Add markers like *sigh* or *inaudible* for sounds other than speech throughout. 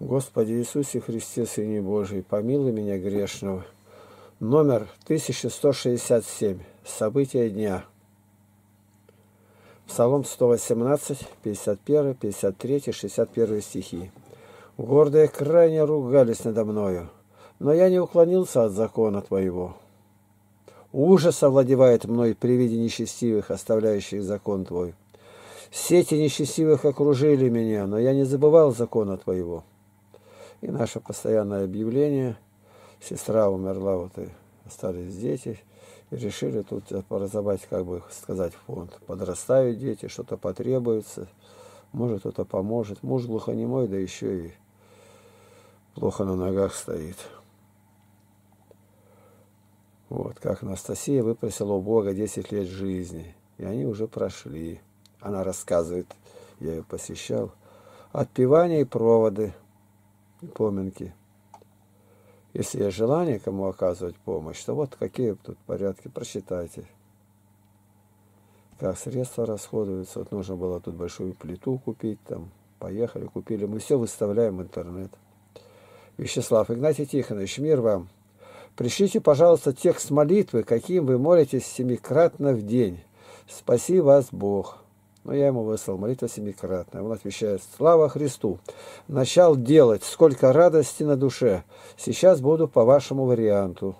Господи Иисусе Христе, Сыне Божий, помилуй меня грешного. Номер 1167. События дня. Псалом 118, 51, 53, 61 стихи. Гордые крайне ругались надо мною, но я не уклонился от закона Твоего. Ужас овладевает мной при виде нечестивых, оставляющих закон Твой. Сети нечестивых окружили меня, но я не забывал закона Твоего. И наше постоянное объявление. Сестра умерла, вот и остались дети. И решили тут поразобрать, как бы сказать, фонд. Подрастают дети, что-то потребуется. Может, кто-то поможет. Муж глухонемой, да еще и плохо на ногах стоит. Вот, как Анастасия выпросила у Бога 10 лет жизни. И они уже прошли. Она рассказывает, я ее посещал. Отпевания и проводы – поминки. Если есть желание кому оказывать помощь, то вот какие тут порядки, прочитайте. Как средства расходуются. Вот нужно было тут большую плиту купить, там, поехали, купили. Мы все выставляем в интернет. Вячеслав Игнатий Тихонович, мир вам. Пришлите, пожалуйста, текст молитвы, каким вы молитесь семикратно в день. Спаси вас Бог. Но я ему выслал молитва семикратная. Он отвечает, слава Христу. Начал делать, сколько радости на душе. Сейчас буду по вашему варианту.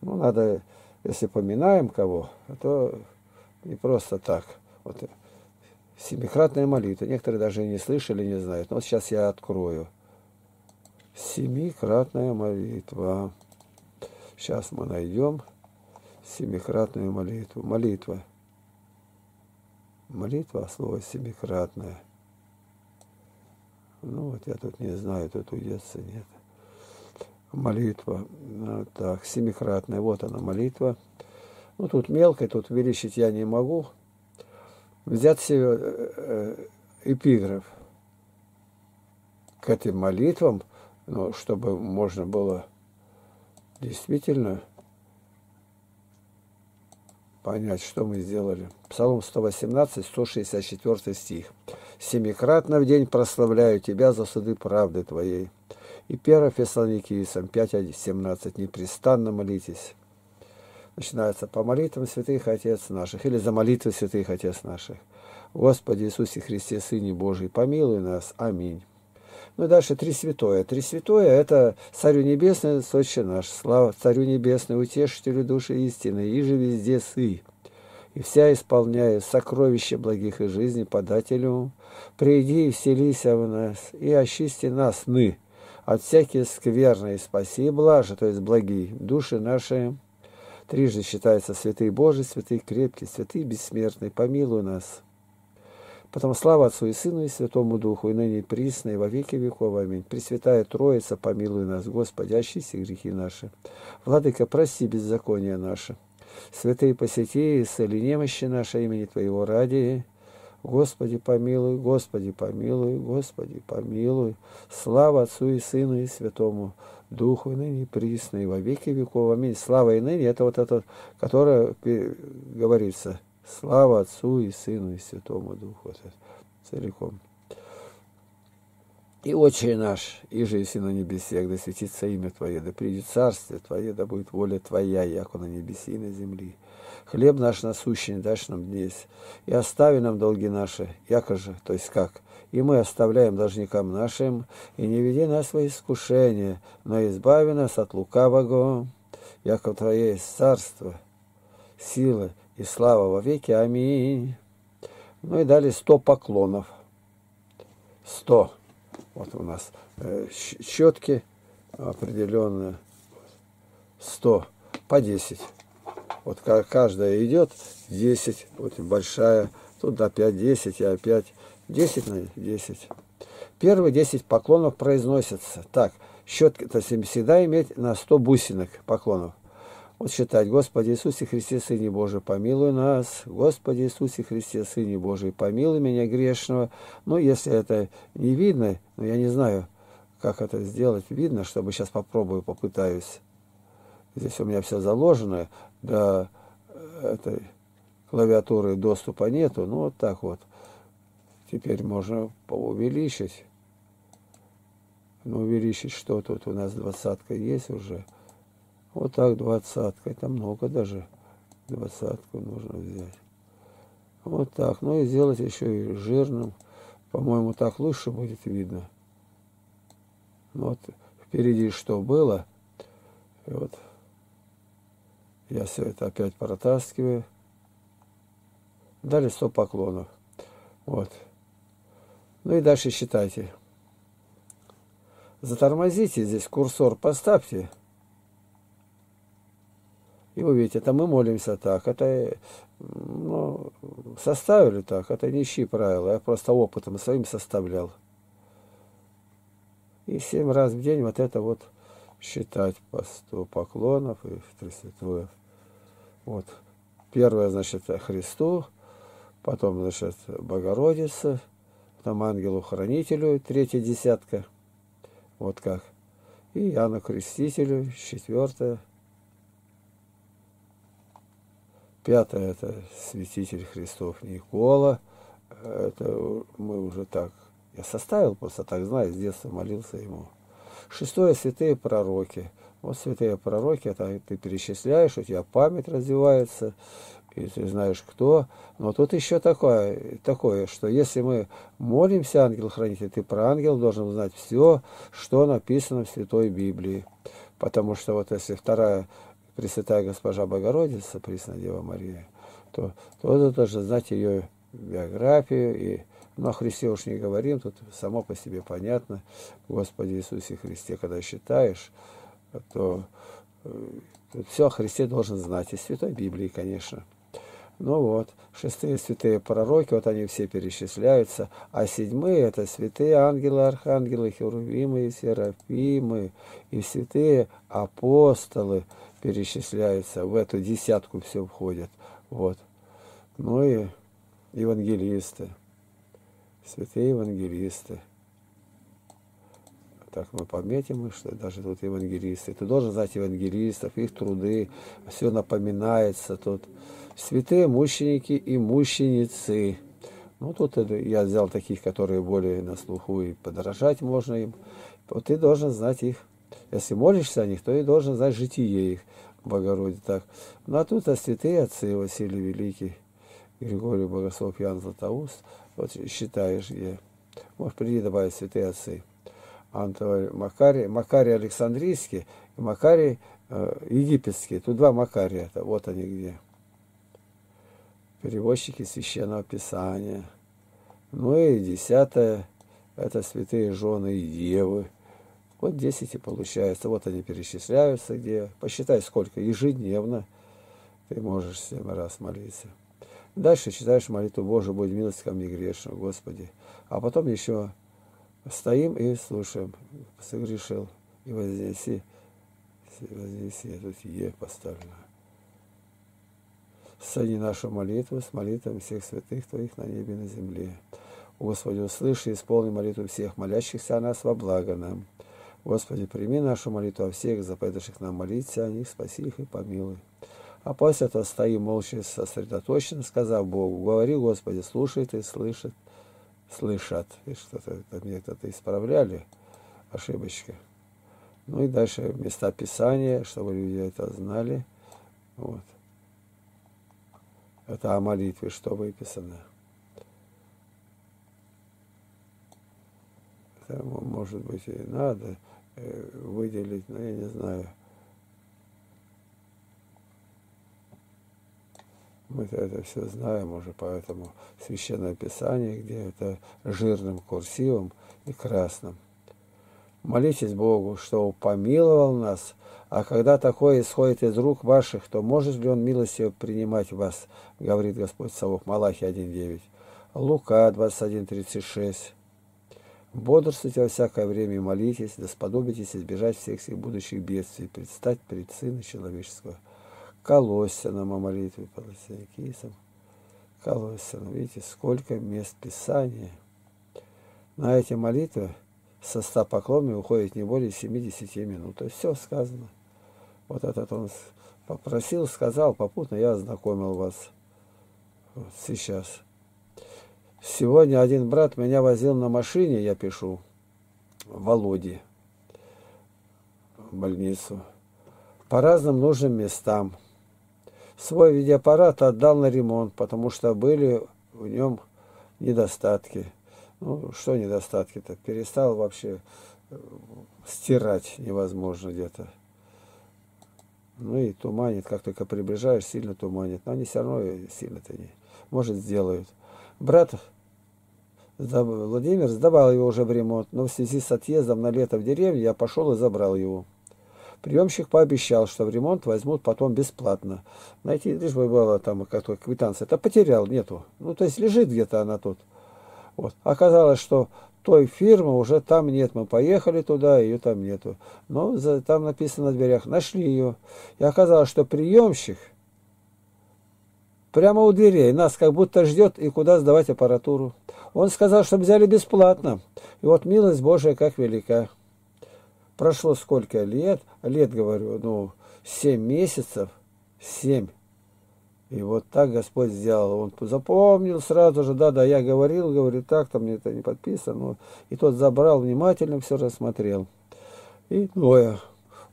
Ну, надо, если поминаем кого, то не просто так. Вот семикратная молитва. Некоторые даже не слышали, не знают. Но вот сейчас я открою. Семикратная молитва. Сейчас мы найдем семикратную молитву. Молитва. Молитва, слово семикратное. Ну вот я тут не знаю, тут уедется, нет. Молитва. Ну, так, семикратная. Вот она, молитва. Ну тут мелкой, тут увеличить я не могу. Взять себе э, э, эпиграф к этим молитвам, ну, чтобы можно было действительно понять, что мы сделали. Псалом 118, 164 стих. «Семикратно в день прославляю Тебя за суды правды Твоей». И 1 Фессалоникийцам 5, 17. «Непрестанно молитесь». Начинается по молитвам святых Отец наших или за молитвы святых Отец наших. Господи Иисусе Христе, Сыне Божий, помилуй нас. Аминь. Ну и дальше Три Святое. Три Святое – это Царю Небесный, Отче наш. Слава Царю Небесный, Утешителю души истины, и же везде сы. И вся исполняя сокровища благих и жизни подателю, приди и вселися в нас, и очисти нас, ны, от всякие скверной, спаси и блажи, то есть благие, души наши. Трижды считается святый Божий, святый крепкий, святый бессмертный, помилуй нас. Потом слава Отцу и Сыну и Святому Духу, и ныне и присно, и во веки веков. Аминь. Пресвятая Троица, помилуй нас, Господи, очисти грехи наши. Владыка, прости беззакония наши. Святые посети, исцели немощи наши имени Твоего ради. Господи, помилуй, Господи, помилуй, Господи, помилуй. Слава Отцу и Сыну и Святому Духу, и ныне и присно, и во веки веков. Аминь. Слава и ныне, это вот это, которое говорится – Слава Отцу и Сыну и Святому Духу. Вот это, целиком. И Отче наш, и же если на небесе, да светится имя Твое, да придет царствие Твое, да будет воля Твоя, яко на небесе и на земле. Хлеб наш насущный дашь нам днесь, и остави нам долги наши, яко же, то есть как, и мы оставляем должникам нашим, и не веди нас во искушение, но избави нас от лукавого, яко Твое есть царство, сила и слава во веки. Аминь. Ну и дали сто поклонов. Сто. Вот у нас э, щетки определенные. Сто. По десять. Вот каждая идет десять. Вот большая. Тут опять десять и опять десять на десять. Первые десять поклонов произносятся. Так, щетки, то есть всегда иметь на сто бусинок поклонов. Вот считать, Господи Иисусе Христе, Сыне Божий, помилуй нас. Господи Иисусе Христе, Сыне Божий, помилуй меня грешного. Ну, если это не видно, но я не знаю, как это сделать. Видно, чтобы сейчас попробую, попытаюсь. Здесь у меня все заложено, до этой клавиатуры доступа нету. Ну, вот так вот. Теперь можно увеличить. Ну, увеличить что тут у нас двадцатка есть уже. Вот так двадцатка. Это много даже. Двадцатку нужно взять. Вот так. Ну и сделать еще и жирным. По-моему, так лучше будет видно. Вот впереди что было. И вот я все это опять протаскиваю. Дали 100 поклонов. Вот. Ну и дальше считайте. Затормозите здесь курсор, поставьте. И вы видите, это мы молимся так. Это ну, составили так. Это нищие правила. Я просто опытом своим составлял. И семь раз в день вот это вот считать по 100 поклонов и в три святое. Вот. Первое, значит, Христу, потом, значит, Богородица, потом ангелу-хранителю, третья десятка. Вот как. И Иоанну Крестителю, четвертое. Пятое – это святитель Христов Никола. Это мы уже так, я составил просто так, знаю, с детства молился ему. Шестое – святые пророки. Вот святые пророки, это ты перечисляешь, у тебя память развивается, и ты знаешь кто. Но тут еще такое, такое, что если мы молимся, ангел-хранитель, ты про ангел должен знать все, что написано в Святой Библии. Потому что вот если вторая Пресвятая Госпожа Богородица, Пресная Дева Мария, то, то ты должен знать ее биографию и ну, о Христе уж не говорим, тут само по себе понятно. Господи Иисусе Христе, когда считаешь, то э, все о Христе должен знать. Из Святой Библии, конечно. Ну вот, шестые святые пророки, вот они все перечисляются, а седьмые это святые ангелы, архангелы, херувимы и серафимы, и святые апостолы перечисляются, в эту десятку все входят. Вот. Ну и евангелисты, святые евангелисты так мы пометим, что даже тут евангелисты. Ты должен знать евангелистов, их труды, все напоминается тут. Святые мученики и мученицы. Ну, тут я взял таких, которые более на слуху, и подражать можно им. Вот ты должен знать их. Если молишься о них, то и должен знать житие их, Богородице. Так. Ну, а тут а святые отцы, Василий Великий, Григорий Богослов, Ян Златоуст. Вот считаешь, где. Может, приди добавить святые отцы. Антон Макарий, Макарий Александрийский и Макарий э, Египетский. Тут два Макария, это вот они где. Переводчики Священного Писания. Ну и десятое, это святые жены и девы. Вот десять и получается. Вот они перечисляются где. Посчитай сколько. Ежедневно ты можешь семь раз молиться. Дальше читаешь молитву Божию, будь милость ко мне грешному, Господи. А потом еще Стоим и слушаем. Согрешил. И вознеси. Вознеси. Тут Е поставлено. Соедини нашу молитву с молитвами всех святых Твоих на небе и на земле. Господи, услыши и исполни молитву всех молящихся о нас во благо нам. Господи, прими нашу молитву о всех, заповедавших нам молиться о них, спаси их и помилуй. А после этого стоим молча сосредоточенно, сказав Богу, говори, Господи, слушает и слышит слышат. И что-то мне кто-то исправляли ошибочки. Ну и дальше места Писания, чтобы люди это знали. Вот. Это о молитве, что выписано. Это, может быть, и надо выделить, но я не знаю. Мы это все знаем уже, поэтому Священное Писание, где это жирным курсивом и красным. Молитесь Богу, что помиловал нас, а когда такое исходит из рук ваших, то может ли Он милостью принимать вас, говорит Господь Савок, Малахи 1.9. Лука 21.36. Бодрствуйте во всякое время и молитесь, да сподобитесь избежать всех всех будущих бедствий, предстать перед Сына Человеческого. Колосином о молитве по Лосиникийцам. Колосином. Видите, сколько мест Писания. На эти молитвы со ста поклонами уходит не более 70 минут. То есть все сказано. Вот этот он попросил, сказал, попутно я ознакомил вас вот сейчас. Сегодня один брат меня возил на машине, я пишу, Володе. в больницу по разным нужным местам. Свой видеоаппарат отдал на ремонт, потому что были в нем недостатки. Ну, что недостатки-то? Перестал вообще э, стирать невозможно где-то. Ну и туманит, как только приближаешь, сильно туманит. Но они все равно сильно-то не. Может, сделают. Брат Владимир сдавал его уже в ремонт, но в связи с отъездом на лето в деревню я пошел и забрал его. Приемщик пообещал, что в ремонт возьмут потом бесплатно. Найти лишь бы было там какой квитанция. Это потерял, нету. Ну, то есть лежит где-то она тут. Вот. Оказалось, что той фирмы уже там нет. Мы поехали туда, ее там нету. Но за, там написано на дверях, нашли ее. И оказалось, что приемщик прямо у дверей нас как будто ждет и куда сдавать аппаратуру. Он сказал, что взяли бесплатно. И вот милость Божия как велика. Прошло сколько лет, лет, говорю, ну, семь месяцев, семь. И вот так Господь сделал. Он запомнил сразу же, да, да, я говорил, говорит, так, там мне это не подписано. Ну, и тот забрал, внимательно все рассмотрел. И двое.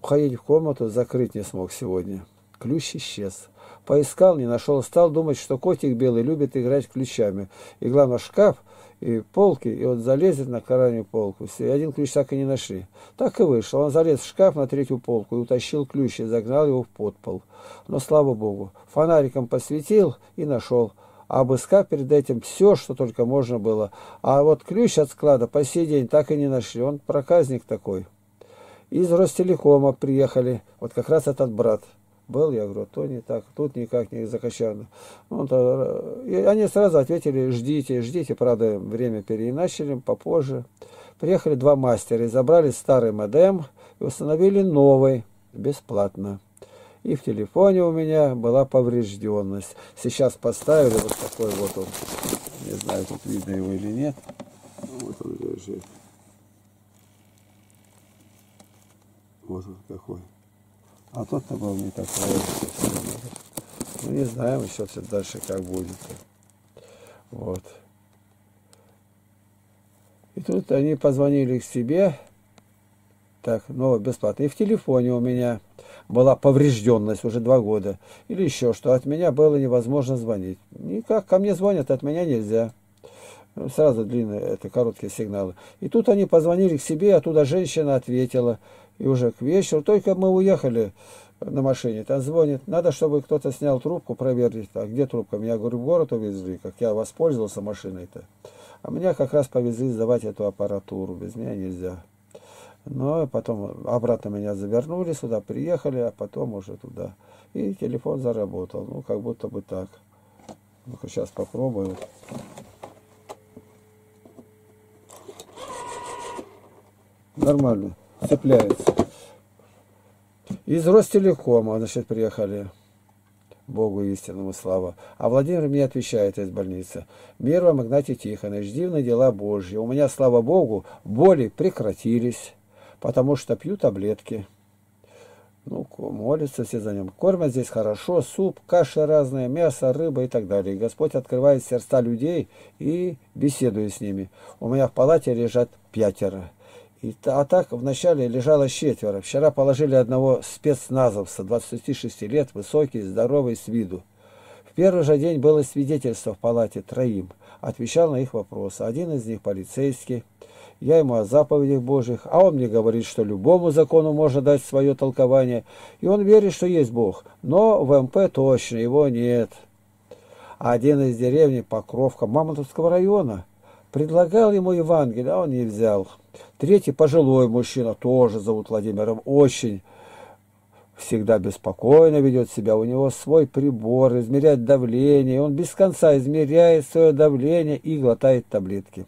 Уходить в комнату закрыть не смог сегодня. Ключ исчез. Поискал, не нашел, стал думать, что котик белый любит играть ключами. И главное, шкаф и полки, и вот залезет на крайнюю полку. И один ключ так и не нашли. Так и вышло. Он залез в шкаф на третью полку и утащил ключ, и загнал его в подпол. Но, слава богу, фонариком посветил и нашел. А обыскав перед этим все, что только можно было. А вот ключ от склада по сей день так и не нашли. Он проказник такой. Из Ростелекома приехали, вот как раз этот брат был, я говорю, то не так, тут никак не закачано. Он и они сразу ответили, ждите, ждите, правда, время переиначили, попозже. Приехали два мастера и забрали старый модем и установили новый, бесплатно. И в телефоне у меня была поврежденность. Сейчас поставили вот такой вот он. Не знаю, тут видно его или нет. Вот он лежит. Вот он какой. А тот-то был не такой. Ну, не знаем еще все дальше, как будет. Вот. И тут они позвонили к себе. Так, ну, бесплатно. И в телефоне у меня была поврежденность уже два года. Или еще что. От меня было невозможно звонить. Никак ко мне звонят, от меня нельзя. Сразу длинные, это короткие сигналы. И тут они позвонили к себе, оттуда женщина ответила. И уже к вечеру, только мы уехали на машине, там звонит, надо, чтобы кто-то снял трубку, проверить, а где трубка? Меня, говорю, в город увезли, как я воспользовался машиной-то. А меня как раз повезли сдавать эту аппаратуру, без меня нельзя. Но потом обратно меня завернули, сюда приехали, а потом уже туда. И телефон заработал, ну, как будто бы так. Ну-ка, сейчас попробую. Нормально цепляется. Из Ростелекома, значит, приехали. Богу истинному слава. А Владимир мне отвечает из больницы. Мир вам, Игнатий Тихонович, дивные дела Божьи. У меня, слава Богу, боли прекратились, потому что пью таблетки. Ну, молятся все за ним. Кормят здесь хорошо, суп, каши разные, мясо, рыба и так далее. И Господь открывает сердца людей и беседует с ними. У меня в палате лежат пятеро. А так вначале лежало четверо. Вчера положили одного спецназовца, 26 лет, высокий, здоровый с виду. В первый же день было свидетельство в палате троим. Отвечал на их вопросы. Один из них полицейский. Я ему о заповедях Божьих, а он мне говорит, что любому закону можно дать свое толкование. И он верит, что есть Бог. Но в МП точно его нет. Один из деревни Покровка Мамонтовского района предлагал ему Евангелие, а он не взял. Третий пожилой мужчина, тоже зовут Владимиром, очень всегда беспокойно ведет себя. У него свой прибор, измеряет давление. Он без конца измеряет свое давление и глотает таблетки.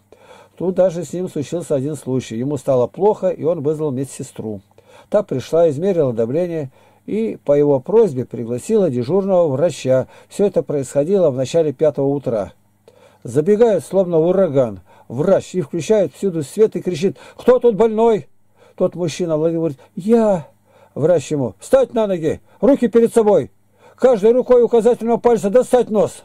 Тут даже с ним случился один случай. Ему стало плохо, и он вызвал медсестру. Та пришла, измерила давление и по его просьбе пригласила дежурного врача. Все это происходило в начале пятого утра. Забегает, словно ураган врач и включает всюду свет и кричит, кто тут больной? Тот мужчина Владимир говорит, я. Врач ему, встать на ноги, руки перед собой, каждой рукой указательного пальца достать нос.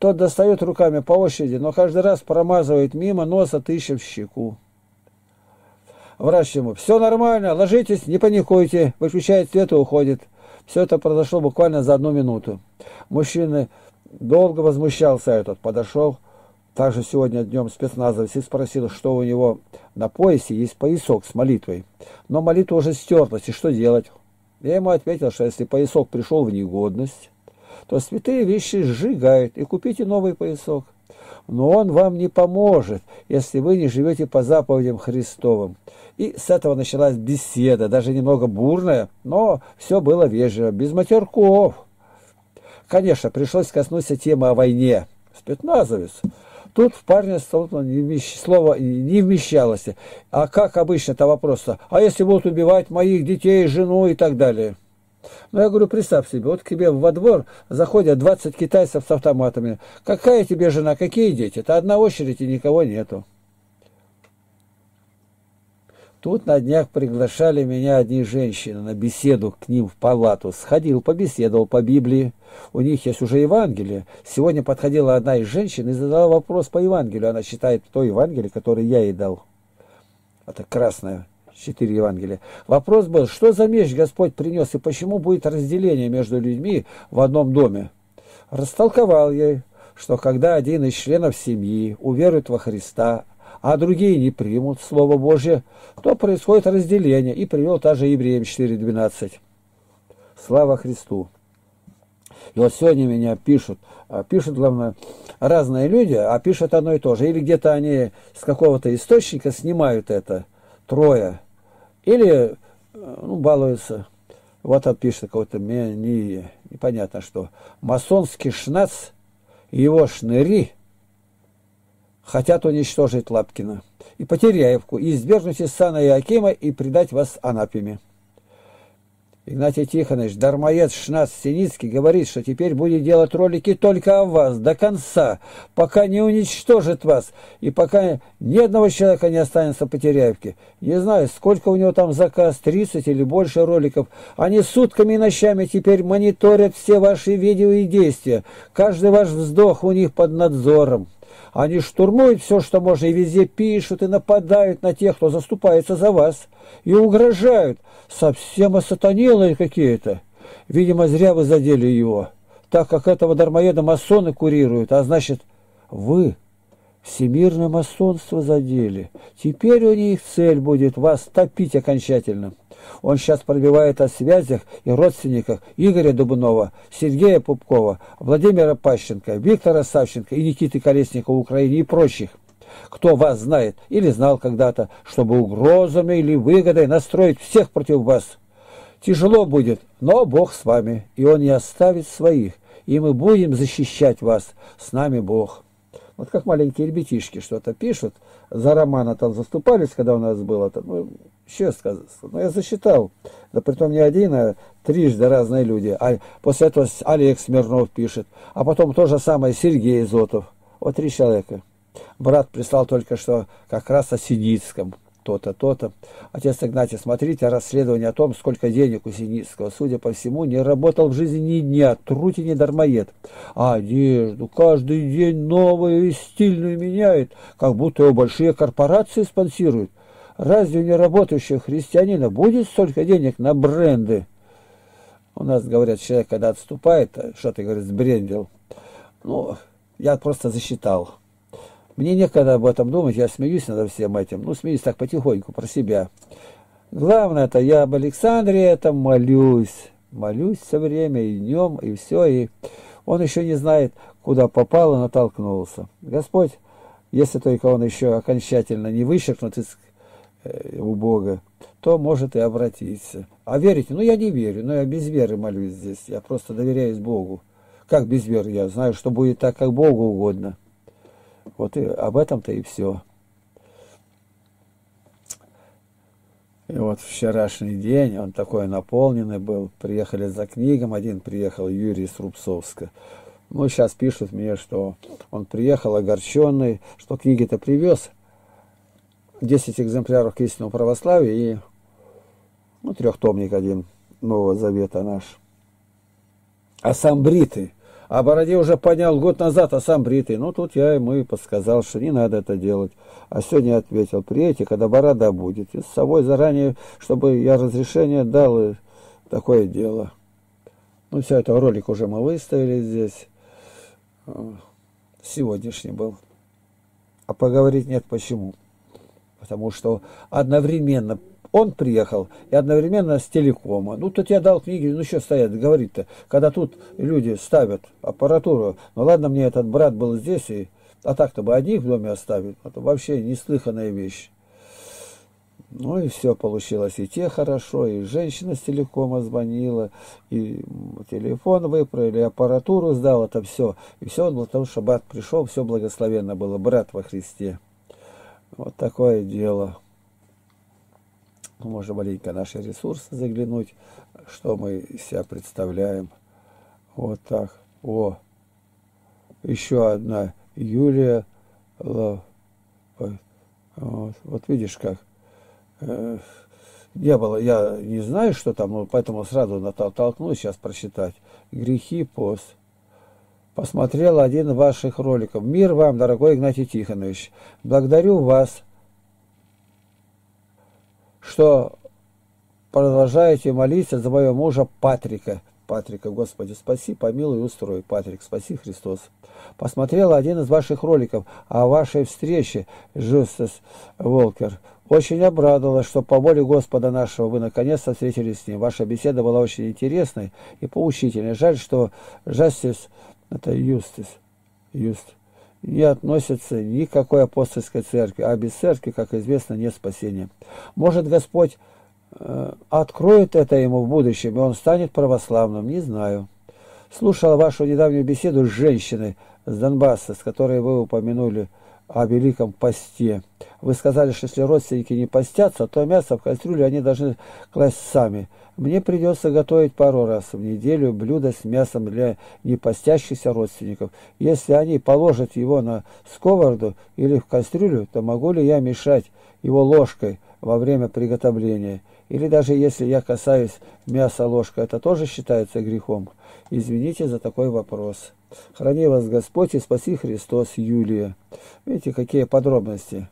Тот достает руками по очереди, но каждый раз промазывает мимо носа, тыща в щеку. Врач ему, все нормально, ложитесь, не паникуйте, выключает свет и уходит. Все это произошло буквально за одну минуту. Мужчина долго возмущался этот, подошел, также сегодня днем спецназовец спросил, что у него на поясе есть поясок с молитвой. Но молитва уже стерлась, и что делать? Я ему ответил, что если поясок пришел в негодность, то святые вещи сжигают, и купите новый поясок. Но он вам не поможет, если вы не живете по заповедям Христовым. И с этого началась беседа, даже немного бурная, но все было вежливо, без матерков. Конечно, пришлось коснуться темы о войне. Спецназовец. Тут в парня слово не вмещалось. А как обычно это вопрос А если будут убивать моих детей, жену и так далее? Ну, я говорю, представь себе, вот к тебе во двор заходят 20 китайцев с автоматами. Какая тебе жена, какие дети? Это одна очередь и никого нету. Тут на днях приглашали меня одни женщины на беседу к ним в палату. Сходил, побеседовал по Библии. У них есть уже Евангелие. Сегодня подходила одна из женщин и задала вопрос по Евангелию. Она считает то Евангелие, которое я ей дал. Это красное, четыре Евангелия. Вопрос был, что за меч Господь принес и почему будет разделение между людьми в одном доме? Растолковал ей, что когда один из членов семьи уверует во Христа, а другие не примут Слово Божье, то происходит разделение. И привел также Евреям 4.12. Слава Христу! И вот сегодня меня пишут, а, пишут, главное, разные люди, а пишут одно и то же. Или где-то они с какого-то источника снимают это, трое. Или, ну, балуются. Вот он какой-то, не, непонятно что. Масонский шнац его шныри – хотят уничтожить Лапкина и Потеряевку, и избежать из сана Иакима и предать вас Анапиме. Игнатий Тихонович, дармоед Шнас Синицкий говорит, что теперь будет делать ролики только о вас до конца, пока не уничтожит вас, и пока ни одного человека не останется по Теряевке. Не знаю, сколько у него там заказ, 30 или больше роликов. Они сутками и ночами теперь мониторят все ваши видео и действия. Каждый ваш вздох у них под надзором. Они штурмуют все, что можно, и везде пишут, и нападают на тех, кто заступается за вас, и угрожают. Совсем осатанелые какие-то. Видимо, зря вы задели его, так как этого дармоеда масоны курируют, а значит, вы всемирное масонство задели. Теперь у них цель будет вас топить окончательно. Он сейчас пробивает о связях и родственниках Игоря Дубунова, Сергея Пупкова, Владимира Пащенко, Виктора Савченко и Никиты Колесникова в Украине и прочих. Кто вас знает или знал когда-то, чтобы угрозами или выгодой настроить всех против вас. Тяжело будет, но Бог с вами, и Он не оставит своих, и мы будем защищать вас. С нами Бог. Вот как маленькие ребятишки что-то пишут, за романа там заступались, когда у нас было, -то, ну, еще сказать, ну, я засчитал, да притом не один, а трижды разные люди. А после этого Олег Смирнов пишет, а потом то же самое Сергей Зотов. Вот три человека. Брат прислал только что как раз о Синицком то-то, то-то. Отец Игнатий, смотрите расследование о том, сколько денег у Синицкого. Судя по всему, не работал в жизни ни дня, труть и не дармоед. А одежду каждый день новую и стильную меняет, как будто его большие корпорации спонсируют. Разве у неработающего христианина будет столько денег на бренды? У нас, говорят, человек, когда отступает, что ты, говорит, сбрендил. Ну, я просто засчитал. Мне некогда об этом думать, я смеюсь над всем этим. Ну, смеюсь так потихоньку про себя. Главное, это я об Александре это молюсь. Молюсь все время, и днем, и все. И он еще не знает, куда попал и натолкнулся. Господь, если только он еще окончательно не вычеркнут из у Бога, то может и обратиться. А верите? Ну, я не верю, но я без веры молюсь здесь. Я просто доверяюсь Богу. Как без веры? Я знаю, что будет так, как Богу угодно. Вот и об этом-то и все. И вот вчерашний день, он такой наполненный был, приехали за книгом, один приехал Юрий из. Ну, сейчас пишут мне, что он приехал огорченный, что книги-то привез, 10 экземпляров к истинному православию и ну, трехтомник один Нового Завета наш. А сам бритый, А бороде уже поднял год назад, а сам бритый. Ну, тут я ему и подсказал, что не надо это делать. А сегодня ответил, приедете, когда борода будет. И с собой заранее, чтобы я разрешение дал, и такое дело. Ну, все, это ролик уже мы выставили здесь. Сегодняшний был. А поговорить нет почему. Потому что одновременно он приехал и одновременно с телекома. Ну, тут я дал книги, ну, что стоят, говорит-то, когда тут люди ставят аппаратуру. Ну, ладно, мне этот брат был здесь, и, а так-то бы одних в доме оставить. Это вообще неслыханная вещь. Ну и все получилось. И те хорошо, и женщина с телекома звонила, и телефон выправили, и аппаратуру сдал, это все. И все для того, что брат пришел, все благословенно было, брат во Христе. Вот такое дело. Можно маленько наши ресурсы заглянуть, что мы из себя представляем. Вот так. О, еще одна Юлия. Вот, вот видишь как. Не было, я не знаю, что там, поэтому сразу натолкнусь сейчас прочитать. Грехи пост. Посмотрел один из ваших роликов. Мир вам, дорогой Игнатий Тихонович. Благодарю вас что продолжаете молиться за моего мужа Патрика. Патрика, Господи, спаси, помилуй и устрой. Патрик, спаси Христос. Посмотрела один из ваших роликов о вашей встрече, Жустас Волкер. Очень обрадовалась, что по воле Господа нашего вы наконец-то встретились с ним. Ваша беседа была очень интересной и поучительной. Жаль, что Жастис, это Юстис, Юст, не относится ни к какой апостольской церкви, а без церкви, как известно, нет спасения. Может, Господь э, откроет это ему в будущем, и он станет православным, не знаю. Слушала вашу недавнюю беседу с женщиной с Донбасса, с которой вы упомянули о великом посте. Вы сказали, что если родственники не постятся, то мясо в кастрюле они должны класть сами. Мне придется готовить пару раз в неделю блюдо с мясом для непостящихся родственников. Если они положат его на сковороду или в кастрюлю, то могу ли я мешать его ложкой во время приготовления? Или даже если я касаюсь мяса ложкой, это тоже считается грехом? Извините за такой вопрос. Храни вас Господь и спаси Христос, Юлия. Видите, какие подробности.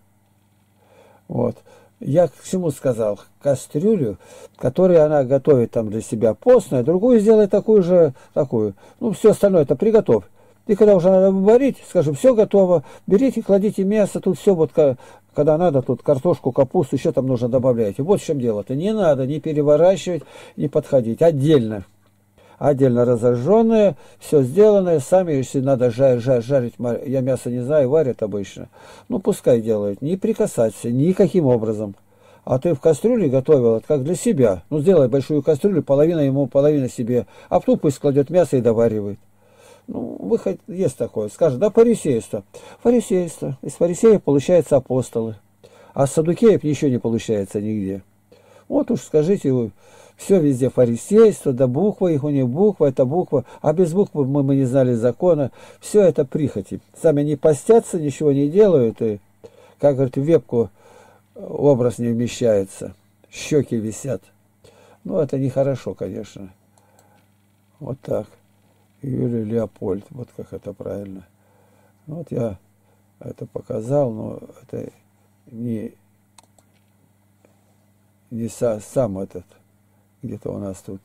Вот я к чему сказал? Кастрюлю, которую она готовит там для себя постную, другую сделай такую же, такую. Ну, все остальное это приготовь. И когда уже надо варить, скажем, все готово, берите, кладите мясо, тут все вот, когда надо, тут картошку, капусту, еще там нужно добавляйте. Вот в чем дело-то. Не надо не переворачивать, не подходить. Отдельно отдельно разожженное, все сделанное, сами, если надо жарить, жарить, жарить, я мясо не знаю, варят обычно, ну пускай делают, не прикасаться никаким образом. А ты в кастрюле готовил, это как для себя. Ну, сделай большую кастрюлю, половина ему, половина себе. А потом пусть кладет мясо и доваривает. Ну, выход есть такое. Скажет, да, фарисейство. Фарисейство. Из фарисеев получается апостолы. А садукеев ничего не получается нигде. Вот уж скажите все везде фарисейство, да буква их у них буква, это буква, а без буквы мы, мы не знали закона. Все это прихоти. Сами не постятся, ничего не делают, и, как говорит, в вебку образ не вмещается, щеки висят. Ну, это нехорошо, конечно. Вот так. Юрий Леопольд, вот как это правильно. Вот я это показал, но это не, не са, сам этот где-то у нас тут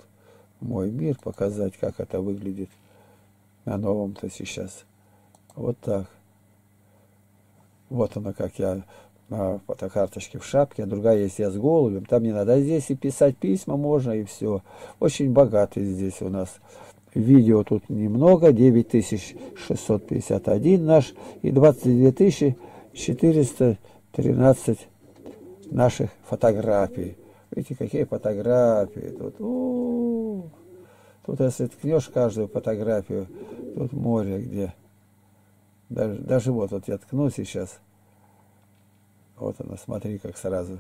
мой мир показать, как это выглядит на новом-то сейчас. Вот так. Вот она, как я на фотокарточке в шапке, а другая есть я с голубем. Там не надо. А здесь и писать письма можно, и все. Очень богатый здесь у нас. Видео тут немного, 9651 наш и 22 413 наших фотографий. Видите, какие фотографии тут. У -у -у. Тут, если ткнешь каждую фотографию, тут море где. Даже, даже вот, вот я ткну сейчас. Вот она, смотри, как сразу.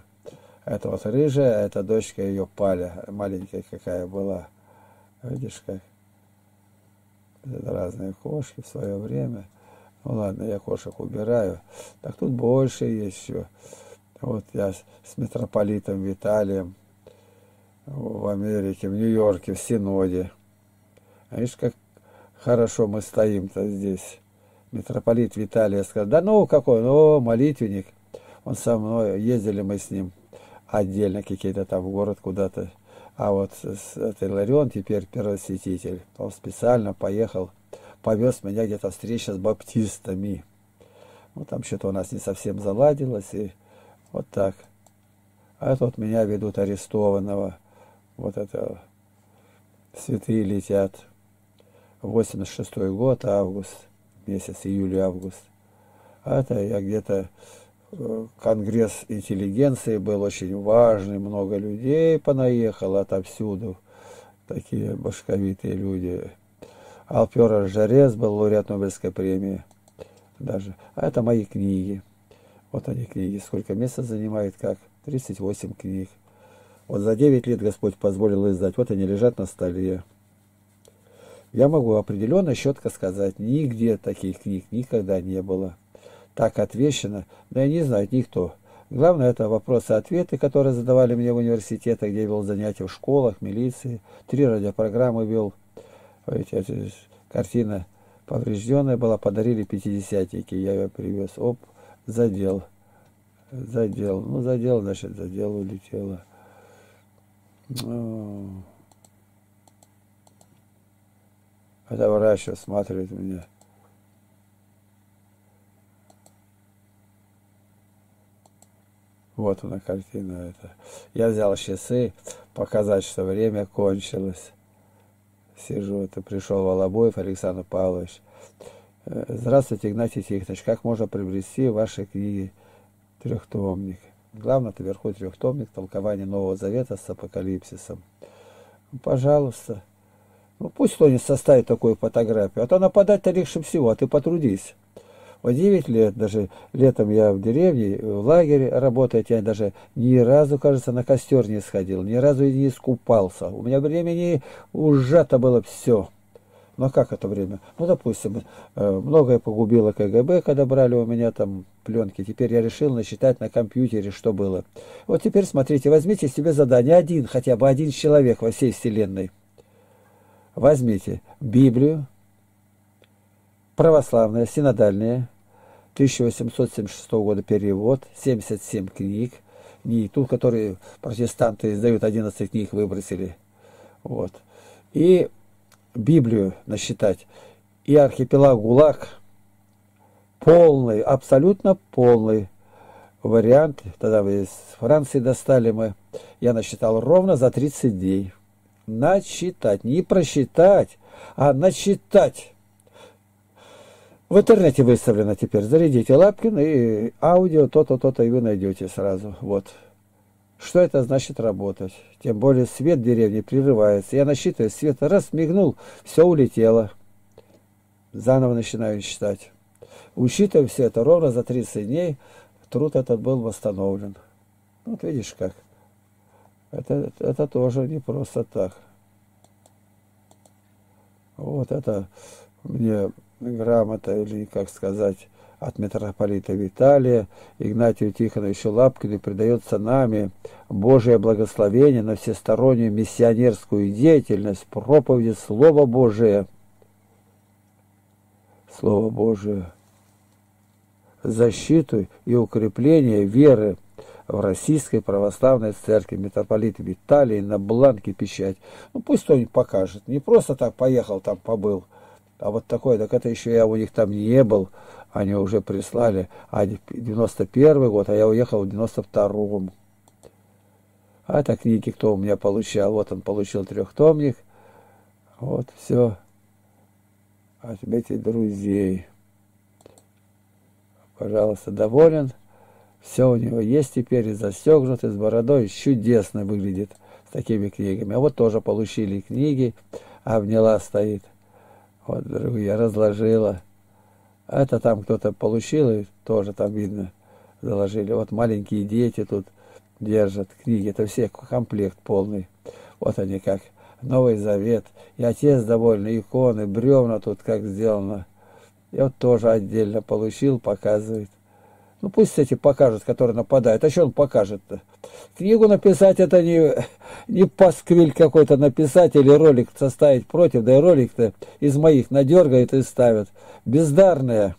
Это вот рыжая, а это дочка ее Паля, маленькая какая была. Видишь, как? Это разные кошки в свое время. Ну ладно, я кошек убираю. Так тут больше есть еще. Вот я с митрополитом Виталием в Америке, в Нью-Йорке, в Синоде. А видишь, как хорошо мы стоим-то здесь. Митрополит Виталий сказал, да ну какой, ну молитвенник. Он со мной, ездили мы с ним отдельно какие-то там в город куда-то. А вот это Иларион теперь первосвятитель. Он специально поехал, повез меня где-то встреча с баптистами. Ну, там что-то у нас не совсем заладилось, и вот так. А тут меня ведут арестованного. Вот это святые летят. 86 год, август, месяц, июль-август. А это я где-то э, конгресс интеллигенции был очень важный, много людей понаехало отовсюду, такие башковитые люди. Алпера Жарес был лауреат Нобелевской премии даже. А это мои книги. Вот они книги. Сколько места занимает, как? 38 книг. Вот за 9 лет Господь позволил издать. Вот они лежат на столе. Я могу определенно четко сказать, нигде таких книг никогда не было. Так отвечено, но я не знаю, никто. Главное, это вопросы-ответы, которые задавали мне в университете, где я вел занятия в школах, милиции. Три радиопрограммы вел. Картина поврежденная была, подарили пятидесятники, я ее привез. Оп, задел. Задел. Ну, задел, значит, задел, улетело. Это врач осматривает меня. Вот она картина эта. Я взял часы, показать, что время кончилось. Сижу, это пришел Волобоев Александр Павлович. Здравствуйте, Игнатий Тихонович. Как можно приобрести ваши книги трехтомник? Главное, это вверху трехтомник, толкование Нового Завета с апокалипсисом. Пожалуйста. Ну, пусть кто-нибудь составит такую фотографию, а то нападать-то легче всего, а ты потрудись. Вот 9 лет, даже летом я в деревне, в лагере работаю, я даже ни разу, кажется, на костер не сходил, ни разу не искупался. У меня времени ужато было все. Ну а как это время? Ну, допустим, э, многое погубило КГБ, когда брали у меня там пленки. Теперь я решил насчитать на компьютере, что было. Вот теперь смотрите, возьмите себе задание, один, хотя бы один человек во всей Вселенной. Возьмите Библию, православная, синодальная, 1876 года перевод, 77 книг, не ту, которые протестанты издают, 11 книг выбросили. Вот. И Библию насчитать. И архипелаг ГУЛАГ полный, абсолютно полный вариант. Тогда вы из Франции достали мы. Я насчитал ровно за 30 дней начитать, не просчитать, а начитать. В интернете выставлено теперь. Зарядите Лапкин и аудио, то-то, то-то, и вы найдете сразу. Вот. Что это значит работать? Тем более свет деревни прерывается. Я насчитываю, свет раз мигнул, все улетело. Заново начинаю считать. Учитывая все это, ровно за 30 дней труд этот был восстановлен. Вот видишь как. Это, это тоже не просто так. Вот это мне грамота, или, как сказать, от митрополита Виталия Игнатию Тихоновичу Лапкину придается нами Божие благословение на всестороннюю миссионерскую деятельность, проповеди Слова Божия. Слово Божие. Защиту и укрепление веры в Российской Православной Церкви, митрополит Виталий на бланке печать. Ну, пусть кто-нибудь покажет. Не просто так поехал, там побыл, а вот такой, так это еще я у них там не был, они уже прислали, а 91 год, а я уехал в 92-м. А это книги кто у меня получал, вот он получил трехтомник, вот все. Отметить друзей. Пожалуйста, доволен. Все у него есть теперь, и застегнут, и с бородой. Чудесно выглядит с такими книгами. А вот тоже получили книги, обняла стоит. Вот, я разложила. Это там кто-то получил, и тоже там видно, заложили. Вот маленькие дети тут держат книги. Это все комплект полный. Вот они как. Новый Завет. И отец довольный, иконы, бревна тут как сделано. Я вот тоже отдельно получил, показывает. Ну пусть эти покажут, которые нападают. А что он покажет-то? Книгу написать это не, не пасквиль какой-то написать или ролик составить против, да и ролик-то из моих надергает и ставят. Бездарные,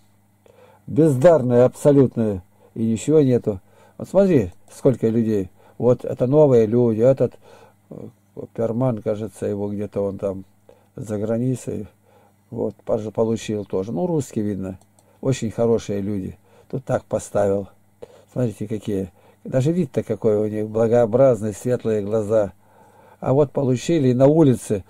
бездарные абсолютно, и ничего нету. Вот смотри, сколько людей. Вот это новые люди, этот э, Перман, кажется, его где-то он там за границей, вот, получил тоже. Ну, русский видно, очень хорошие люди. Тут так поставил. Смотрите, какие. Даже вид-то какой у них, благообразный, светлые глаза. А вот получили на улице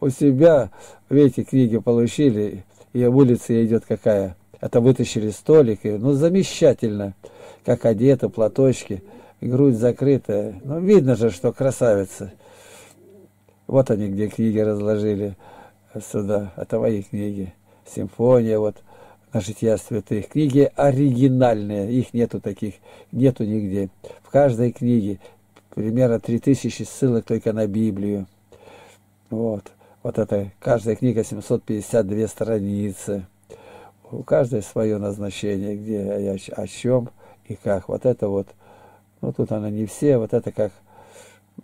у себя, видите, книги получили, и улица идет какая. Это вытащили столик, и, ну, замечательно, как одеты, платочки, грудь закрытая. Ну, видно же, что красавица. Вот они, где книги разложили сюда. Это мои книги. Симфония, вот на жития святых. Книги оригинальные, их нету таких, нету нигде. В каждой книге примерно 3000 ссылок только на Библию. Вот. Вот это, каждая книга 752 страницы. У каждой свое назначение, где, о, чем и как. Вот это вот, ну тут она не все, вот это как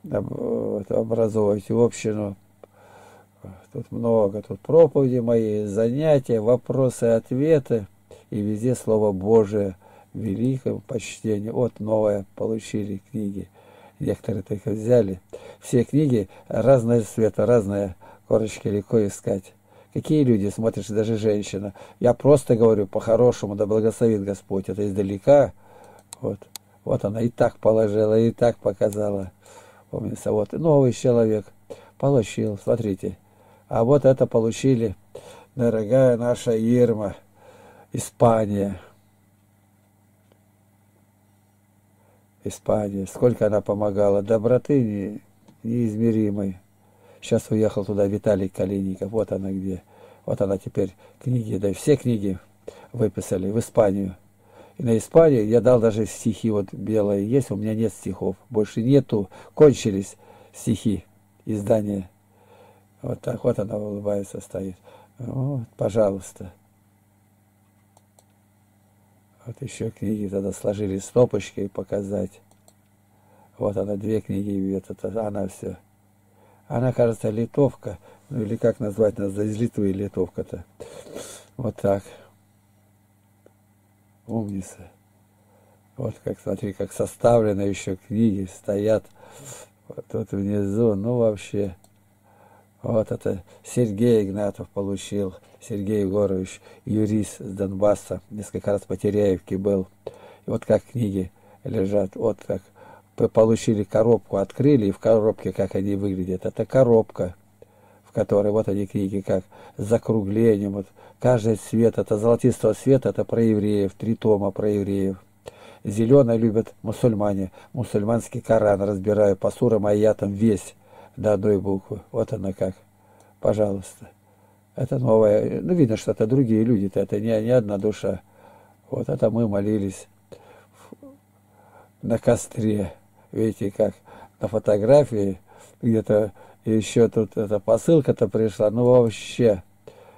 образовывать общину, Тут много, тут проповеди мои, занятия, вопросы, ответы. И везде Слово Божие, великое почтение. Вот новое получили книги. Некоторые только взяли. Все книги разного цвета, разные корочки легко искать. Какие люди, смотришь, даже женщина. Я просто говорю по-хорошему, да благословит Господь. Это издалека. Вот. Вот она и так положила, и так показала. Помнится, вот новый человек получил, смотрите, а вот это получили, дорогая наша Ирма, Испания. Испания. Сколько она помогала. Доброты не, неизмеримой. Сейчас уехал туда Виталий Калиников. Вот она где. Вот она теперь книги, да все книги выписали в Испанию. И на Испанию я дал даже стихи вот белые есть, у меня нет стихов. Больше нету, кончились стихи издания. Вот так вот она улыбается, стоит. Вот, пожалуйста. Вот еще книги тогда сложили стопочкой показать. Вот она, две книги видит, это она все. Она, кажется, литовка. Ну или как назвать нас, из Литвы литовка-то. Вот так. Умница. Вот как, смотри, как составлены еще книги, стоят вот тут внизу. Ну, вообще, вот это Сергей Игнатов получил, Сергей Егорович, юрист с Донбасса, несколько раз по Теряевке был. И вот как книги лежат, вот как получили коробку, открыли, и в коробке как они выглядят. Это коробка, в которой вот они книги, как с закруглением, вот каждый цвет, это золотистого цвета, это про евреев, три тома про евреев. Зеленое любят мусульмане, мусульманский Коран разбираю по сурам аятам весь до одной буквы. Вот она как. Пожалуйста. Это новое. Ну, видно, что это другие люди-то, это не, не одна душа. Вот это мы молились на костре. Видите, как на фотографии где-то еще тут эта посылка-то пришла. Ну, вообще.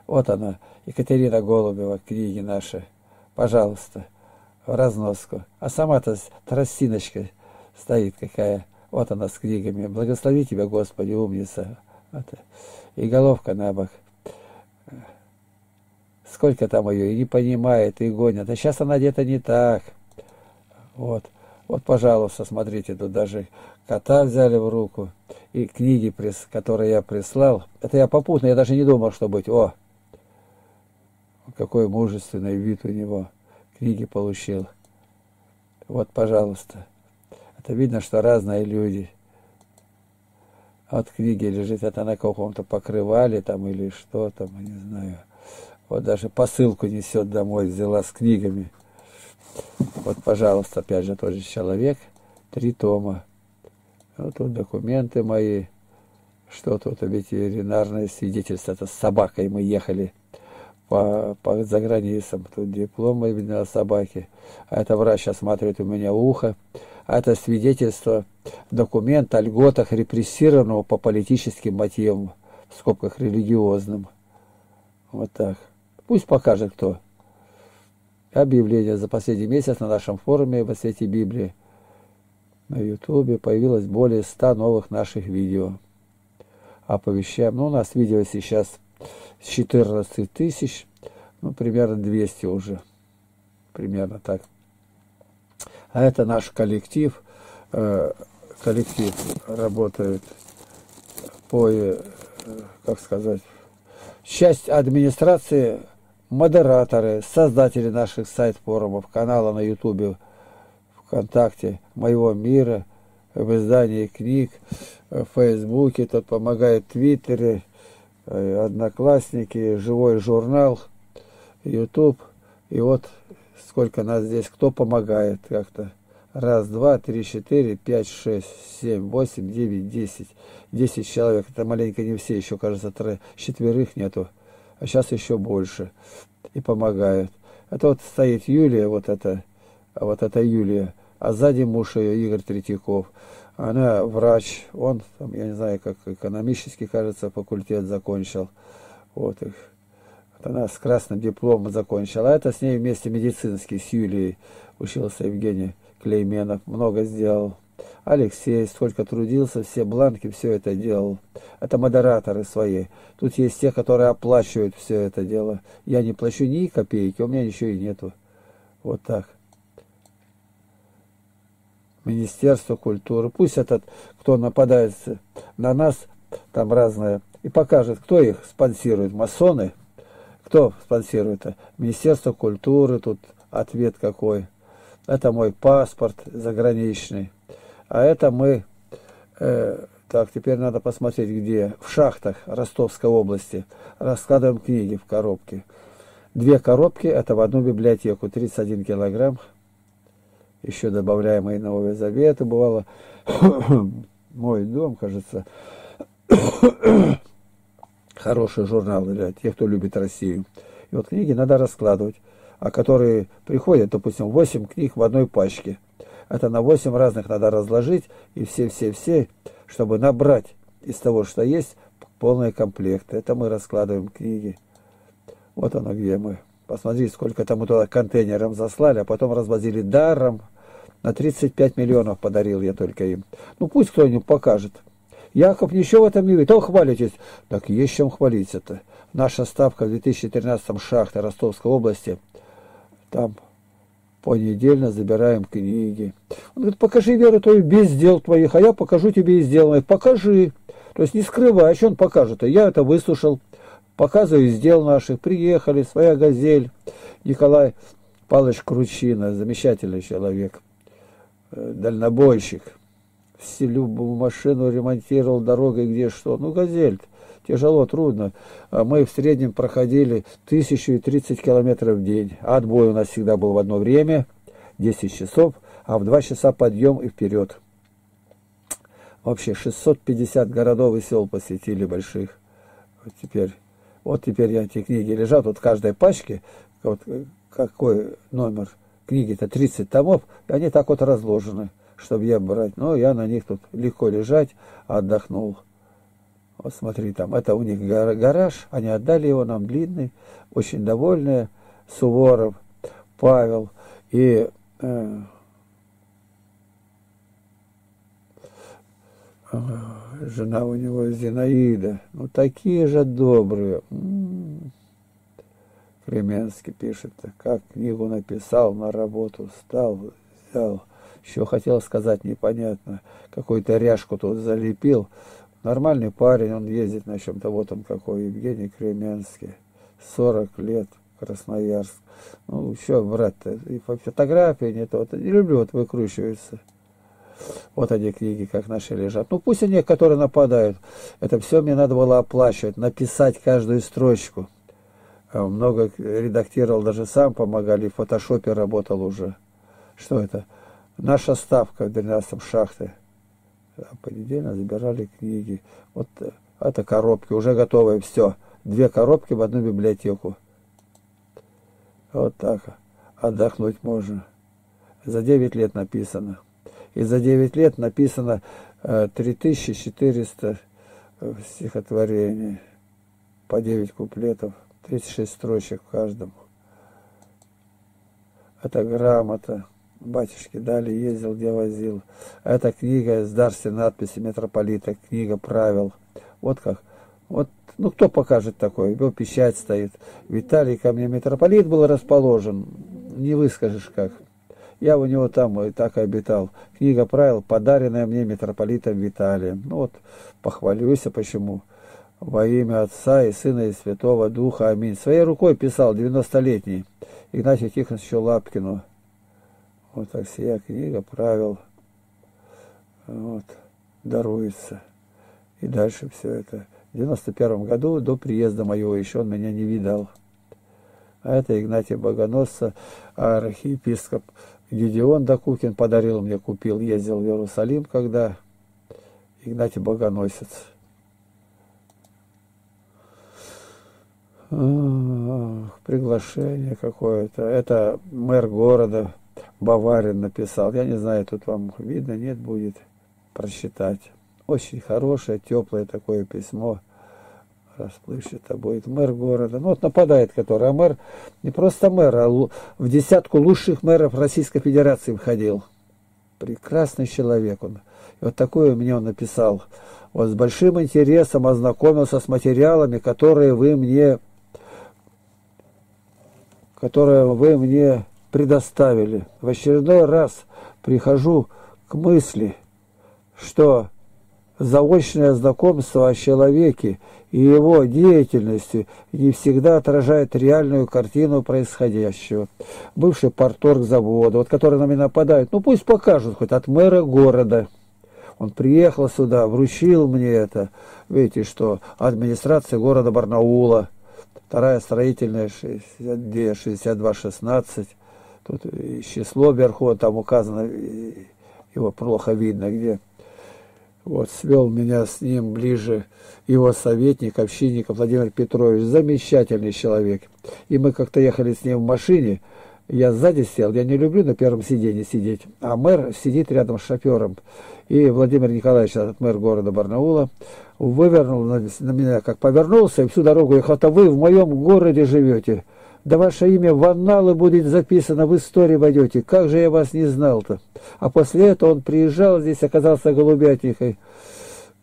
Вот она, Екатерина Голубева, книги наши. Пожалуйста, в разноску. А сама-то тростиночка стоит какая. Вот она с книгами. Благослови тебя, Господи, умница. Вот. И головка на бок. Сколько там ее, и не понимает, и гонят. А сейчас она где-то не так. Вот. Вот, пожалуйста, смотрите, тут даже кота взяли в руку. И книги, которые я прислал. Это я попутно, я даже не думал, что быть. О, какой мужественный вид у него. Книги получил. Вот, пожалуйста. Это видно, что разные люди. От книги лежит, это на каком-то покрывале там или что там, не знаю. Вот даже посылку несет домой, взяла с книгами. Вот, пожалуйста, опять же, тот же человек, три тома. Вот тут документы мои, что тут ветеринарное свидетельство, это с собакой мы ехали по, по за границам. Тут диплом именно о собаке. А это врач осматривает у меня ухо. Это свидетельство, документ о льготах репрессированного по политическим мотивам, в скобках религиозным. Вот так. Пусть покажет кто. объявление за последний месяц на нашем форуме во свете Библии. На Ютубе появилось более 100 новых наших видео. Оповещаем. Ну, у нас видео сейчас 14 тысяч, ну, примерно 200 уже. Примерно так. А это наш коллектив. Э, коллектив работает по, э, как сказать, часть администрации, модераторы, создатели наших сайт-форумов, канала на Ютубе, ВКонтакте, Моего мира, в издании книг, в Фейсбуке, тот помогает Твиттере, э, Одноклассники, живой журнал, Ютуб. И вот сколько нас здесь, кто помогает как-то. Раз, два, три, четыре, пять, шесть, семь, восемь, девять, десять. Десять человек. Это маленько не все, еще, кажется, трое. четверых нету. А сейчас еще больше. И помогают. Это вот стоит Юлия, вот это, вот это Юлия. А сзади муж ее, Игорь Третьяков. Она врач, он, там, я не знаю, как экономический, кажется, факультет закончил. Вот их. Вот она с красным дипломом закончила. А это с ней вместе медицинский, с Юлией учился Евгений Клейменов. Много сделал. Алексей сколько трудился, все бланки, все это делал. Это модераторы свои. Тут есть те, которые оплачивают все это дело. Я не плачу ни копейки, у меня ничего и нету. Вот так. Министерство культуры. Пусть этот, кто нападает на нас, там разное, и покажет, кто их спонсирует. Масоны? Кто спонсирует? Министерство культуры, тут ответ какой. Это мой паспорт заграничный. А это мы, э, так, теперь надо посмотреть, где, в шахтах Ростовской области, раскладываем книги в коробке. Две коробки, это в одну библиотеку, 31 килограмм. Еще добавляем и Новые Заветы, бывало. *coughs* Мой дом, кажется. Хороший журнал для тех, кто любит Россию. И вот книги надо раскладывать, а которые приходят, допустим, 8 книг в одной пачке – это на 8 разных надо разложить, и все-все-все, чтобы набрать из того, что есть, полный комплект. Это мы раскладываем книги. Вот оно где мы. Посмотрите, сколько там мы туда контейнером заслали, а потом развозили даром. На 35 миллионов подарил я только им. Ну пусть кто-нибудь покажет. Яков ничего в этом не видит. О, хвалитесь. Так есть чем хвалиться-то. Наша ставка в 2013 шахте Ростовской области. Там понедельно забираем книги. Он говорит, покажи веру твою без дел твоих, а я покажу тебе и сделанное. Покажи. То есть не скрывай, а что он покажет? Я это выслушал, показываю дел наших. Приехали, своя газель. Николай Павлович Кручина, замечательный человек, э, дальнобойщик. Всю машину ремонтировал дорогой, где что. Ну, газель тяжело, трудно. А мы в среднем проходили тысячу и тридцать километров в день. Отбой у нас всегда был в одно время, 10 часов, а в 2 часа подъем и вперед. Вообще 650 городов и сел посетили больших. Вот теперь, вот теперь эти книги лежат, вот в каждой пачке, вот какой номер книги-то 30 томов, и они так вот разложены, чтобы я брать. Но я на них тут легко лежать, отдохнул. Вот смотри, там, это у них гараж, они отдали его нам длинный, очень довольные, Суворов, Павел и э, э, жена у него Зинаида, ну такие же добрые. М-м-м. Кременский пишет, как книгу написал, на работу стал, взял. Еще хотел сказать непонятно, какую-то ряжку тут залепил, Нормальный парень, он ездит на чем-то, вот он какой, Евгений Кременский, 40 лет, Красноярск. Ну, еще брат-то, и по фотографии не то, не люблю, вот выкручивается. Вот они книги, как наши лежат. Ну, пусть они, которые нападают, это все мне надо было оплачивать, написать каждую строчку. А много редактировал, даже сам помогали, в фотошопе работал уже. Что это? Наша ставка в 12 шахте понедельно забирали книги. Вот э, это коробки, уже готовые, все. Две коробки в одну библиотеку. Вот так. Отдохнуть можно. За 9 лет написано. И за 9 лет написано 3400 э, стихотворений. По 9 куплетов. 36 строчек в каждом. Это грамота. Батюшки дали, ездил, где возил. Это книга с Дарси надписи митрополита, книга правил. Вот как. Вот, ну кто покажет такое? Его печать стоит. Виталий ко мне митрополит был расположен. Не выскажешь как. Я у него там и так и обитал. Книга правил, подаренная мне митрополитом Виталием. Ну вот, похвалюсь, а почему? Во имя Отца и Сына и Святого Духа. Аминь. Своей рукой писал 90-летний Игнатию Тихоновичу Лапкину. Вот так сия книга правил вот, даруется. И дальше все это. В 91 году, до приезда моего, еще он меня не видал. А это Игнатий Богоносца, архиепископ Гедеон Докукин подарил мне, купил, ездил в Иерусалим, когда Игнатий Богоносец. Приглашение какое-то. Это мэр города Баварин написал. Я не знаю, тут вам видно, нет, будет прочитать. Очень хорошее, теплое такое письмо. Расплывчато будет. Мэр города. Ну вот нападает который. А мэр, не просто мэр, а в десятку лучших мэров Российской Федерации входил. Прекрасный человек он. И вот такое мне он написал. Вот с большим интересом ознакомился с материалами, которые вы мне которые вы мне предоставили. В очередной раз прихожу к мысли, что заочное знакомство о человеке и его деятельности не всегда отражает реальную картину происходящего. Бывший порторг завода, вот который на меня нападает, ну пусть покажут хоть от мэра города. Он приехал сюда, вручил мне это. Видите, что администрация города Барнаула – вторая строительная 62-16, тут число вверху, там указано, его плохо видно где. Вот, свел меня с ним ближе его советник, общинник Владимир Петрович, замечательный человек. И мы как-то ехали с ним в машине, я сзади сел, я не люблю на первом сиденье сидеть, а мэр сидит рядом с шофером. И Владимир Николаевич, этот мэр города Барнаула, вывернул на, меня, как повернулся, и всю дорогу ехал, а вы в моем городе живете. Да ваше имя в анналы будет записано, в истории войдете. Как же я вас не знал-то? А после этого он приезжал здесь, оказался голубятникой.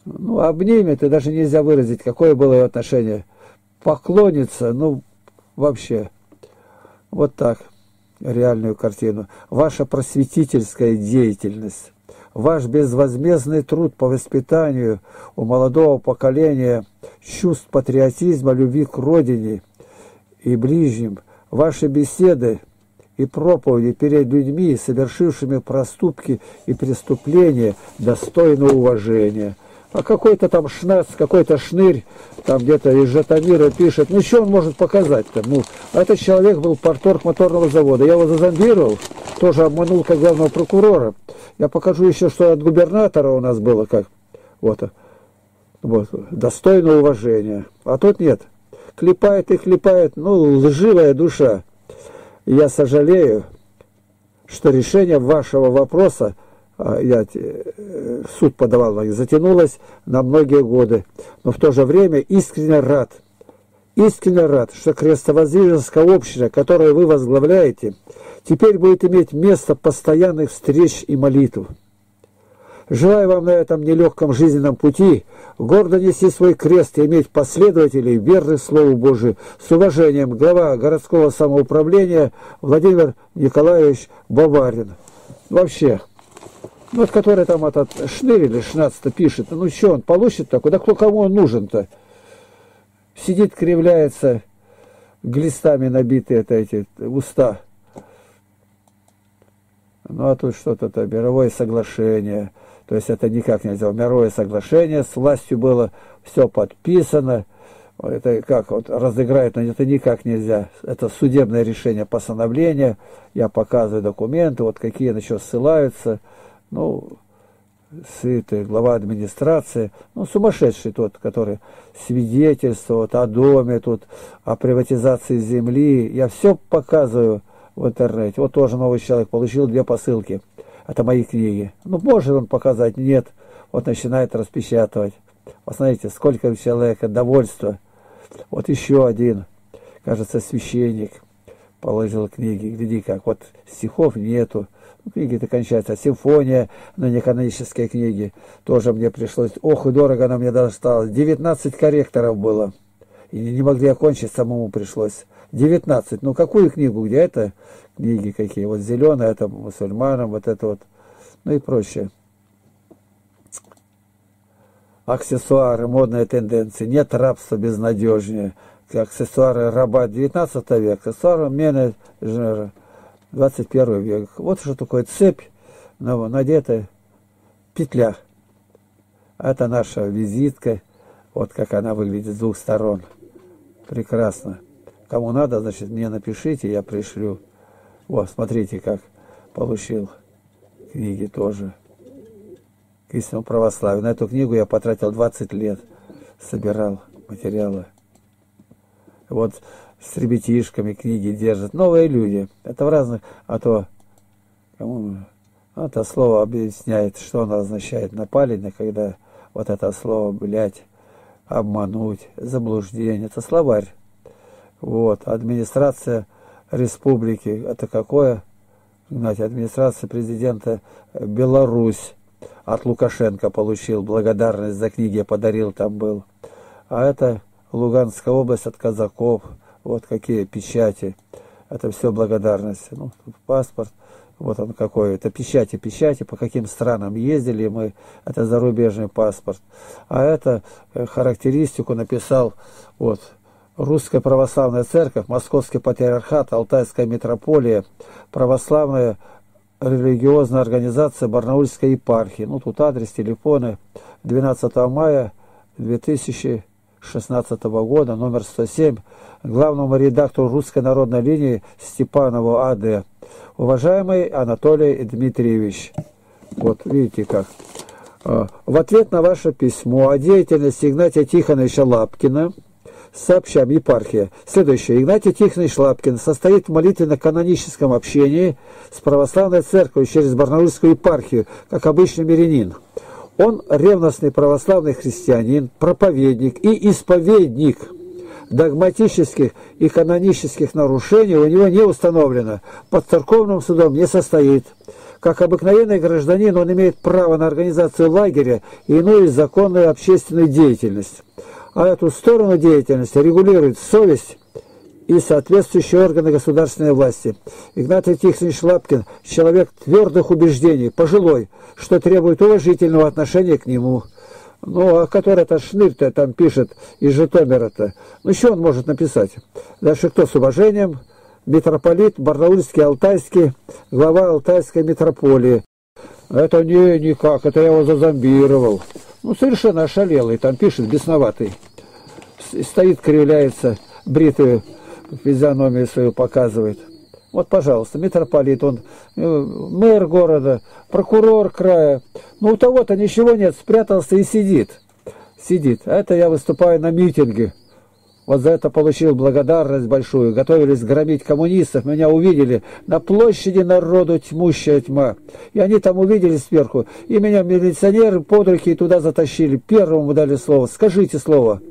Ну, обнимет, и даже нельзя выразить, какое было его отношение. Поклониться, ну, вообще. Вот так, реальную картину. Ваша просветительская деятельность ваш безвозмездный труд по воспитанию у молодого поколения чувств патриотизма, любви к родине и ближним, ваши беседы и проповеди перед людьми, совершившими проступки и преступления, достойны уважения. А какой-то там шнац, какой-то шнырь, там где-то из Жатамира пишет, ну что он может показать-то? Ну, а этот человек был порторг моторного завода. Я его зазомбировал, тоже обманул как главного прокурора. Я покажу еще, что от губернатора у нас было как. Вот. Вот. Достойно уважения. А тут нет. Клепает и клепает, ну, лживая душа. я сожалею, что решение вашего вопроса а, я э, суд подавал, затянулось на многие годы. Но в то же время искренне рад, искренне рад, что крестовоздвиженская община, которую вы возглавляете, теперь будет иметь место постоянных встреч и молитв. Желаю вам на этом нелегком жизненном пути гордо нести свой крест и иметь последователей, верных Слову Божию. С уважением, глава городского самоуправления Владимир Николаевич Баварин. Вообще, вот который там этот шнырь или 16 пишет, ну что он получит такой? Да кто кому он нужен-то? Сидит, кривляется, глистами набитые это эти уста. Ну, а тут что-то-то, мировое соглашение. То есть это никак нельзя. Мировое соглашение с властью было все подписано. Это как вот разыграют, но это никак нельзя. Это судебное решение постановления. Я показываю документы, вот какие на что ссылаются. Ну, сытый, глава администрации, ну, сумасшедший тот, который свидетельствует о доме тут, о приватизации земли. Я все показываю в интернете. Вот тоже новый человек получил две посылки. Это мои книги. Ну, может он показать? Нет. Вот начинает распечатывать. Посмотрите, сколько у человека довольства. Вот еще один, кажется, священник. положил книги. Гляди как, вот стихов нету. Ну, книги-то кончаются. Симфония, но не канонические книги. Тоже мне пришлось. Ох, и дорого она мне стала. 19 корректоров было. И не могли окончить, самому пришлось. 19. Ну, какую книгу? Где это? Книги какие? Вот зеленая, это мусульманам, вот это вот. Ну и прочее. Аксессуары, модные тенденции. Нет рабства безнадежнее. Аксессуары раба 19 века, аксессуары менеджера 21 век. Вот что такое цепь, надетая петля. Это наша визитка. Вот как она выглядит с двух сторон. Прекрасно. Кому надо, значит, мне напишите, я пришлю. Вот, смотрите, как получил книги тоже. К истинному православию. На эту книгу я потратил 20 лет. Собирал материалы. Вот с ребятишками книги держат. Новые люди. Это в разных... А то... Кому... Это слово объясняет, что оно означает. Напали на когда вот это слово, блядь, обмануть, заблуждение. Это словарь. Вот. Администрация республики. Это какое? Знаете, администрация президента Беларусь от Лукашенко получил благодарность за книги, подарил там был. А это Луганская область от казаков. Вот какие печати. Это все благодарность. Ну, паспорт. Вот он какой. Это печати, печати, по каким странам ездили мы. Это зарубежный паспорт. А это э, характеристику написал вот Русская Православная Церковь, Московский Патриархат, Алтайская Митрополия, Православная религиозная организация Барнаульской епархии. Ну, тут адрес, телефоны. 12 мая 2016 года, номер 107, главному редактору русской народной линии Степанову А.Д. Уважаемый Анатолий Дмитриевич, вот видите как. А, в ответ на ваше письмо о деятельности Игнатия Тихоновича Лапкина сообщам епархия. Следующее. Игнатий Тихонович Лапкин состоит в молитвенно-каноническом общении с православной церковью через Барнаульскую епархию, как обычный мирянин. Он ревностный православный христианин, проповедник и исповедник. Догматических и канонических нарушений у него не установлено, под церковным судом не состоит. Как обыкновенный гражданин он имеет право на организацию лагеря и иную законную общественную деятельность а эту сторону деятельности регулирует совесть и соответствующие органы государственной власти. Игнатий Тихонович Лапкин – человек твердых убеждений, пожилой, что требует уважительного отношения к нему. Ну, а который это шнырь-то там пишет из Житомира-то? Ну, что он может написать? Дальше кто с уважением? Митрополит Барнаульский, Алтайский, глава Алтайской митрополии. Это не, никак, это я его зазомбировал. Ну, совершенно ошалелый, там пишет, бесноватый. Стоит, кривляется, бритую физиономию свою показывает. Вот, пожалуйста, митрополит, он э, мэр города, прокурор края. Ну, у того-то ничего нет, спрятался и сидит. Сидит. А это я выступаю на митинге. Вот за это получил благодарность большую. Готовились громить коммунистов. Меня увидели. На площади народу тьмущая тьма. И они там увидели сверху. И меня милиционеры под руки туда затащили. Первому дали слово. Скажите слово.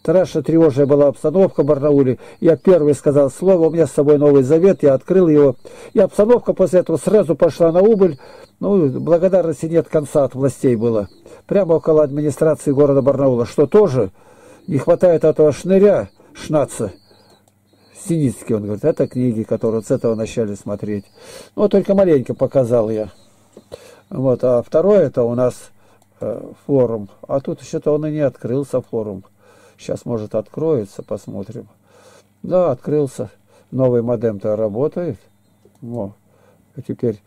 Страшно тревожная была обстановка в Барнауле. Я первый сказал слово, у меня с собой Новый Завет, я открыл его. И обстановка после этого сразу пошла на убыль. Ну, благодарности нет конца от властей было. Прямо около администрации города Барнаула, что тоже не хватает этого шныря, шнаца. Синицкий, он говорит, это книги, которые с этого начали смотреть. Ну, только маленько показал я. Вот, а второе это у нас э, форум. А тут еще-то он и не открылся, форум. Сейчас, может, откроется, посмотрим. Да, открылся. Новый модем-то работает. Во. А теперь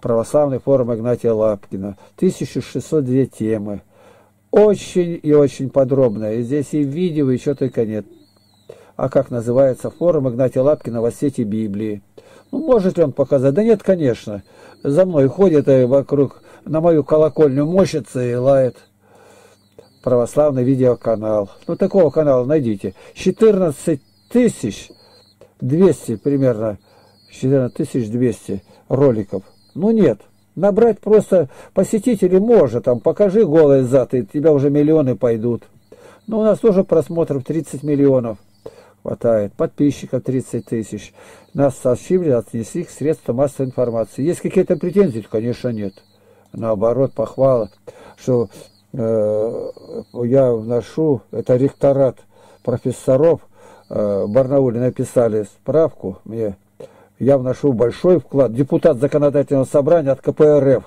православный форум Игнатия Лапкина. 1602 темы. Очень и очень подробно. И здесь и видео, что только нет. А как называется форум Игнатия Лапкина во сети Библии? Ну, может ли он показать? Да нет, конечно. За мной ходит и вокруг, на мою колокольню мощится и лает. Православный видеоканал. Ну, такого канала найдите. 14 тысяч 200 примерно. 14 тысяч 200 роликов. Ну, нет. Набрать просто посетителей можно, там, покажи голый зад, и тебя уже миллионы пойдут. Но у нас тоже просмотров 30 миллионов. хватает. Подписчиков 30 тысяч. Нас сообщили, отнесли к средствам массовой информации. Есть какие-то претензии? Конечно, нет. Наоборот, похвала, что э, я вношу, это ректорат профессоров э, в Барнауле написали справку мне, я вношу большой вклад, депутат законодательного собрания от КПРФ,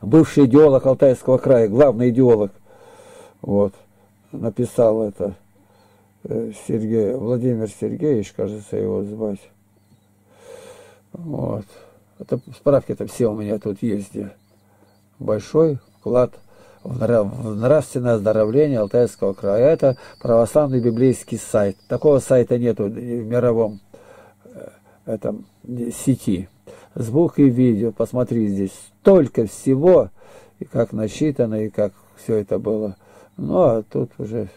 бывший идеолог Алтайского края, главный идеолог, вот, написал это э, Сергей, Владимир Сергеевич, кажется, его звать. Вот. Это справки-то все у меня тут есть. Большой вклад в нравственное оздоровление Алтайского края. Это православный библейский сайт. Такого сайта нету в мировом этом сети. Звук и видео, посмотри здесь, столько всего, и как насчитано, и как все это было. Ну, а тут уже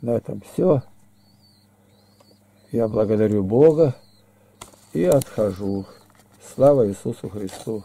на этом все. Я благодарю Бога и отхожу. Слава Иисусу Христу!